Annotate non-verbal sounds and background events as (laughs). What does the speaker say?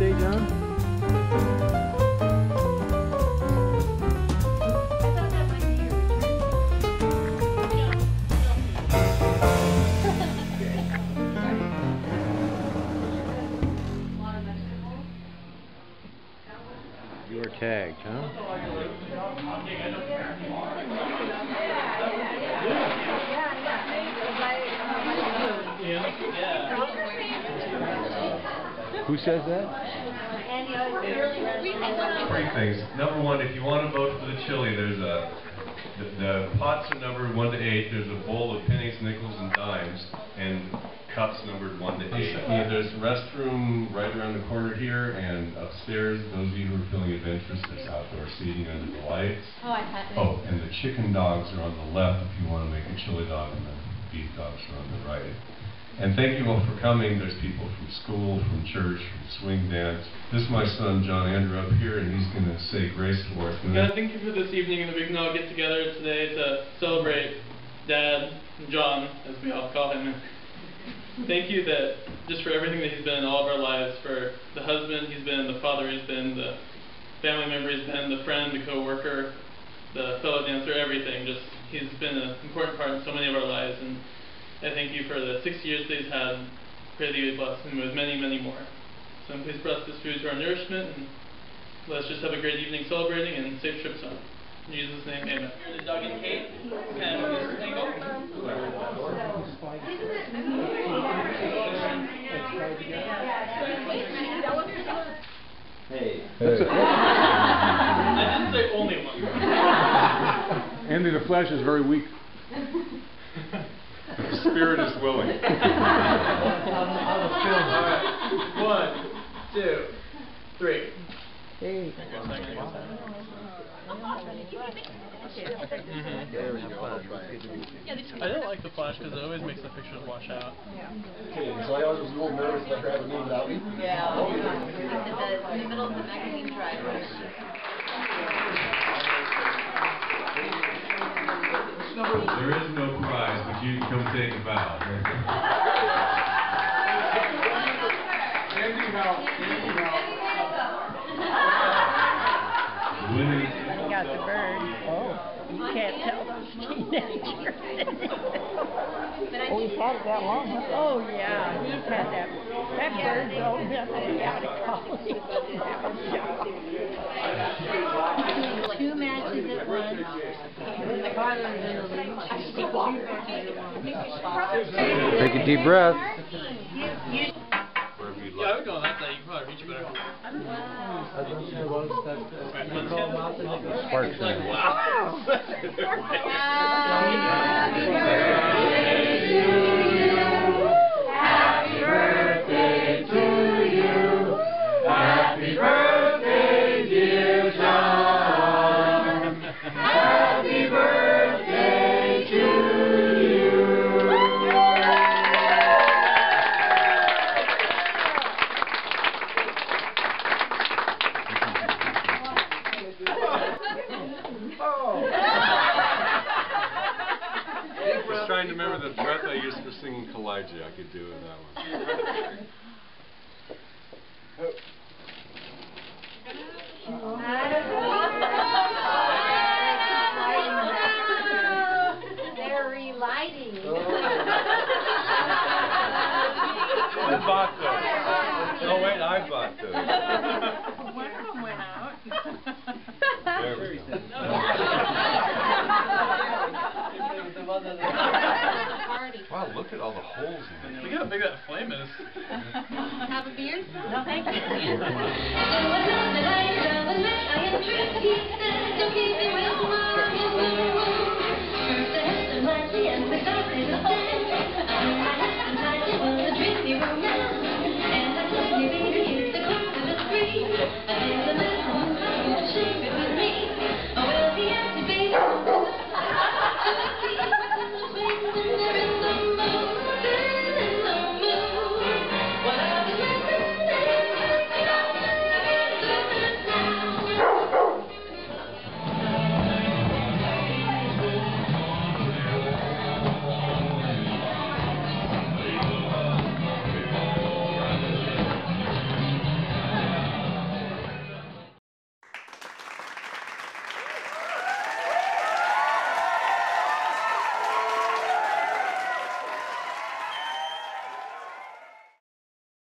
birthday, John? You are tagged, huh? Who says that? Three things. Number one, if you want to vote for the chili, there's a, the, the pots are numbered one to eight. There's a bowl of pennies, nickels, and dimes, and cups numbered one to eight. And there's a restroom right around the corner here, and upstairs, those of you who are feeling adventurous, there's outdoor seating under the lights. Oh, I had Oh, and the chicken dogs are on the left if you want to make a chili dog, and the beef dogs are on the right. And thank you all for coming. There's people from school, from church, from swing dance. This is my son, John Andrew, up here, and he's going to say grace for us. God, thank you for this evening and that we can all get together today to celebrate Dad, John, as we all call him. (laughs) Thank you that just for everything that he's been in all of our lives, for the husband he's been, the father he's been, the family member he's been, the friend, the co-worker, the fellow dancer, everything. Just he's been an important part in so many of our lives, and I thank you for the six years that he's had. Pray that you would bless him with many, many more. So please bless this food to our nourishment, and let's just have a great evening celebrating and safe trips home. In Jesus' name, amen. The Doug and Kate, and Mr. Tingle. Hey. (laughs) I didn't say only one. (laughs) Andy, the flesh is very weak. The spirit is willing. Alright, (laughs) one, two, three. I didn't like the flash because it always makes the pictures wash out. Okay, so I always was a little nervous about her having me without me. Yeah. In the, middle of the magazine drive. There is no prize, but you can come take a bow. (laughs) Winning. You got the bird. Oh, you can't tell those teenagers. oh, he's had it that long? huh? Oh, yeah, he's had that. That bird's old enough to be out of college. (laughs) Two matches at once. The father's in the lead. Two matches at once. Take a deep breath. Yeah, I would go on that side. You can probably reach better. Sparks in (laughs) remember the breath I used for singing Kalijah. I could do it that one. They're relighting. I bought those. Oh wait, I bought those. One of them went out. There we go. Party. Wow, look at all the holes in it. Look how big that flame is. (laughs) Have a beer? No, thank you. (laughs)